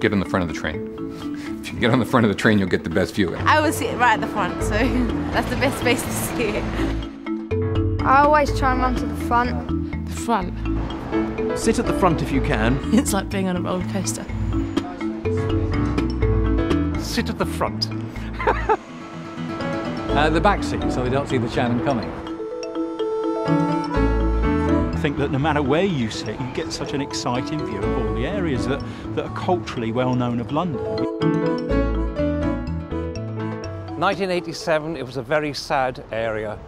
get on the front of the train. If you can get on the front of the train, you'll get the best view. I always sit right at the front, so that's the best place to see it. I always try and run to the front. The front. Sit at the front if you can. It's like being on a roller coaster. Sit at the front. uh, the back seat, so they don't see the Shannon coming. I think that no matter where you sit, you get such an exciting view of all the areas that, that are culturally well known of London. 1987, it was a very sad area.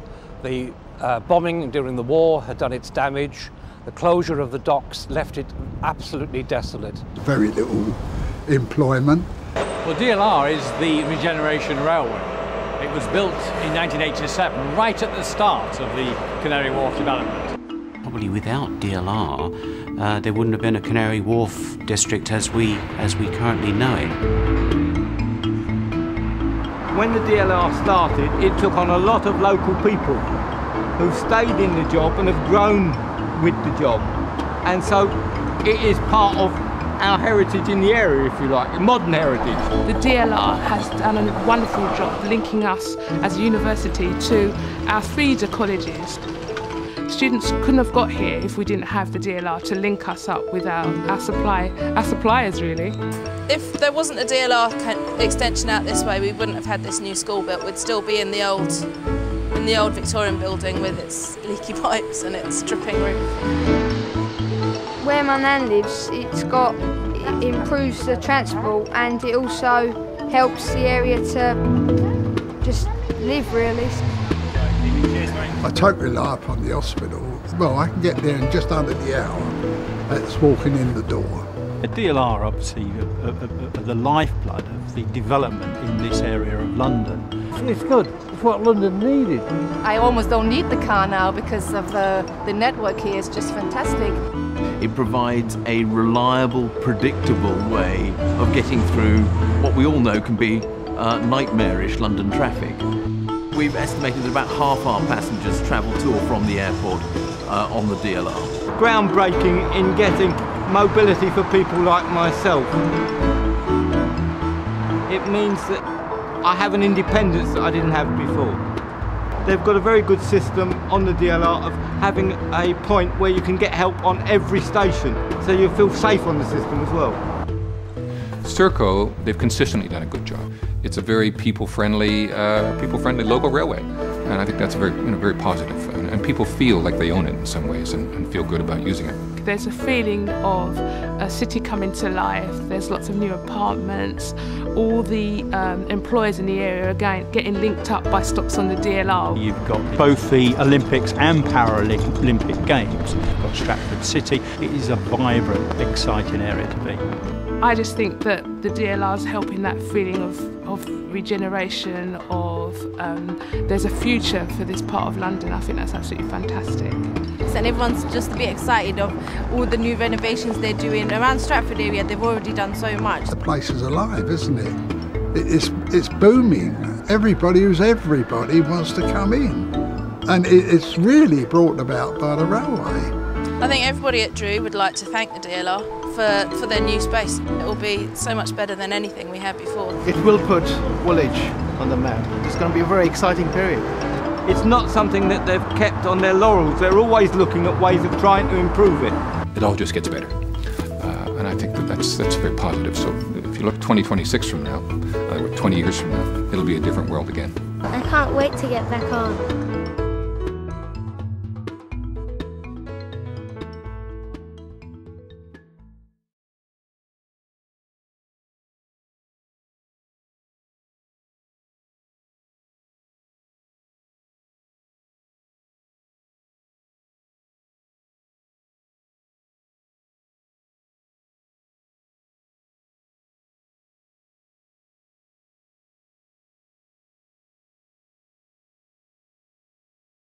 The uh, bombing during the war had done its damage. The closure of the docks left it absolutely desolate. Very little employment. Well, DLR is the regeneration railway. It was built in 1987, right at the start of the Canary Wharf development. Probably without DLR, uh, there wouldn't have been a Canary Wharf district as we as we currently know it. When the DLR started, it took on a lot of local people who've stayed in the job and have grown with the job. And so it is part of our heritage in the area, if you like, modern heritage. The DLR has done a wonderful job linking us as a university to our feeder colleges. Students couldn't have got here if we didn't have the DLR to link us up with our, our supply, our suppliers really. If there wasn't a DLR extension out this way, we wouldn't have had this new school built. We'd still be in the old, in the old Victorian building with its leaky pipes and its dripping roof. Where my nan lives, it's got it improves the transport and it also helps the area to just live really. I totally rely upon the hospital. Well, I can get there in just under the hour. That's walking in the door. The DLR obviously are, are, are the lifeblood of the development in this area of London. It's good. It's what London needed. I almost don't need the car now because of the, the network here is just fantastic. It provides a reliable, predictable way of getting through what we all know can be uh, nightmarish London traffic. We've estimated that about half our passengers travel to or from the airport uh, on the DLR. Groundbreaking in getting mobility for people like myself. It means that I have an independence that I didn't have before. They've got a very good system on the DLR of having a point where you can get help on every station, so you feel safe on the system as well. Serco, they've consistently done a good job. It's a very people-friendly, uh, people-friendly local railway, and I think that's very, you know, very positive. And, and people feel like they own it in some ways and, and feel good about using it. There's a feeling of a city coming to life. There's lots of new apartments. All the um, employers in the area are going, getting linked up by stops on the DLR. You've got both the Olympics and Paralympic Games. You've got Stratford City. It is a vibrant, exciting area to be. I just think that the DLR is helping that feeling of, of regeneration, of um, there's a future for this part of London. I think that's absolutely fantastic. And everyone's just a bit excited of all the new renovations they're doing. Around Stratford area, they've already done so much. The place is alive, isn't it? It's, it's booming. Everybody who's everybody wants to come in. And it's really brought about by the railway. I think everybody at Drew would like to thank the DLR for, for their new space. It will be so much better than anything we had before. It will put Woolwich on the map. It's going to be a very exciting period. It's not something that they've kept on their laurels. They're always looking at ways of trying to improve it. It all just gets better. Uh, and I think that that's, that's very positive. So if you look 2026 from now, uh, 20 years from now, it'll be a different world again. I can't wait to get back on.